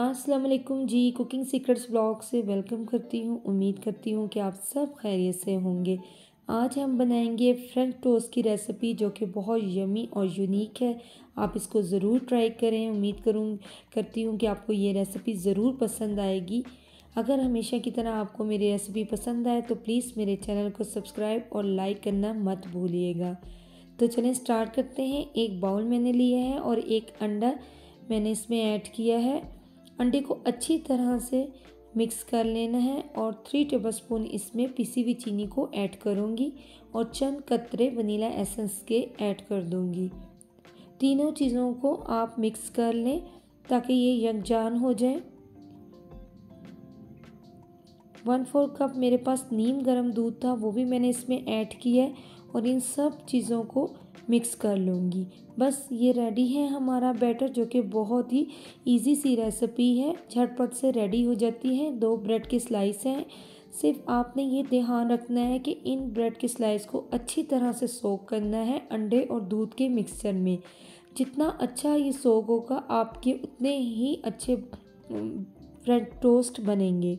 अस्सलाम वालेकुम जी, कुकिंग सीक्रेट्स ब्लॉग से वेलकम करती हूँ। उम्मीद करती हूँ कि आप सब खैरियत से होंगे। आज हम बनाएँगे फ्रेंच टोस्ट की रेसिपी जो कि बहुत यमी और यूनिक है। आप इसको ज़रूर ट्राई करें। उम्मीद करूँ, करती हूँ कि आपको ये रेसिपी ज़रूर पसंद आएगी। अगर हमेशा की तरह आपको मेरी रेसिपी पसंद आए तो प्लीज़ मेरे चैनल को सब्सक्राइब और लाइक करना मत भूलिएगा। तो चलें स्टार्ट करते हैं। एक बाउल मैंने लिया है और एक अंडा मैंने इसमें ऐड किया है। अंडे को अच्छी तरह से मिक्स कर लेना है और थ्री टेबलस्पून इसमें पिसी हुई चीनी को ऐड करूँगी और चंद कतरे वनीला एसेंस के ऐड कर दूँगी। तीनों चीज़ों को आप मिक्स कर लें ताकि ये यकजान हो जाए। वन फोर कप मेरे पास नीम गर्म दूध था, वो भी मैंने इसमें ऐड किया है। और इन सब चीज़ों को मिक्स कर लूँगी। बस ये रेडी है हमारा बैटर जो कि बहुत ही इजी सी रेसिपी है। झटपट से रेडी हो जाती है। दो ब्रेड के स्लाइस हैं। सिर्फ़ आपने ये ध्यान रखना है कि इन ब्रेड के स्लाइस को अच्छी तरह से सोक करना है अंडे और दूध के मिक्सचर में। जितना अच्छा ये सोक होगा, आपके उतने ही अच्छे ब्रेड टोस्ट बनेंगे।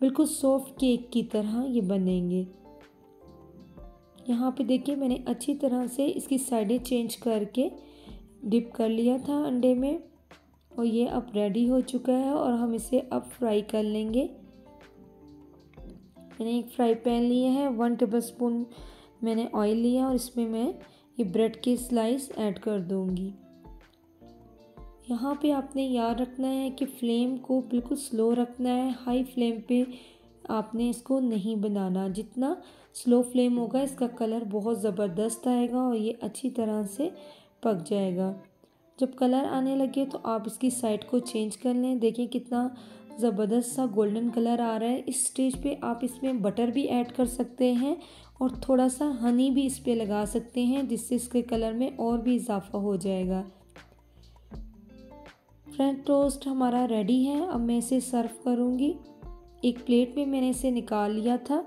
बिल्कुल सॉफ्ट केक की तरह ये बनेंगे। यहाँ पे देखिए मैंने अच्छी तरह से इसकी साइडें चेंज करके डिप कर लिया था अंडे में। और ये अब रेडी हो चुका है और हम इसे अब फ्राई कर लेंगे। मैंने एक फ्राई पैन लिया है वन टेबल स्पून मैंने ऑयल लिया और इसमें मैं ये ब्रेड की स्लाइस ऐड कर दूँगी। यहाँ पे आपने याद रखना है कि फ्लेम को बिल्कुल स्लो रखना है हाई फ्लेम पे आपने इसको नहीं बनाना। जितना स्लो फ्लेम होगा, इसका कलर बहुत ज़बरदस्त आएगा और ये अच्छी तरह से पक जाएगा। जब कलर आने लगे तो आप इसकी साइड को चेंज कर लें। देखिए कितना ज़बरदस्त सा गोल्डन कलर आ रहा है। इस स्टेज पे आप इसमें बटर भी ऐड कर सकते हैं और थोड़ा सा हनी भी इस पर लगा सकते हैं, जिससे इसके कलर में और भी इजाफा हो जाएगा। फ्रेंच टोस्ट हमारा रेडी है। अब मैं इसे सर्व करूँगी। एक प्लेट में मैंने इसे निकाल लिया था।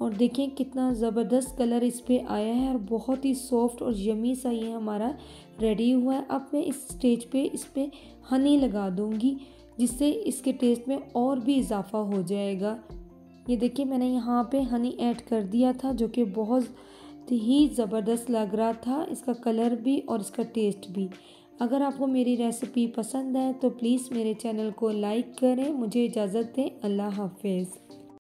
और देखें कितना ज़बरदस्त कलर इस पर आया है और बहुत ही सॉफ्ट और यमी सा ये हमारा रेडी हुआ है। अब मैं इस स्टेज पे इस पर हनी लगा दूँगी, जिससे इसके टेस्ट में और भी इजाफा हो जाएगा। ये देखिए मैंने यहाँ पे हनी ऐड कर दिया था, जो कि बहुत ही ज़बरदस्त लग रहा था। इसका कलर भी और इसका टेस्ट भी। अगर आपको मेरी रेसिपी पसंद है तो प्लीज़ मेरे चैनल को लाइक करें। मुझे इजाज़त दें। अल्लाह हाफिज़।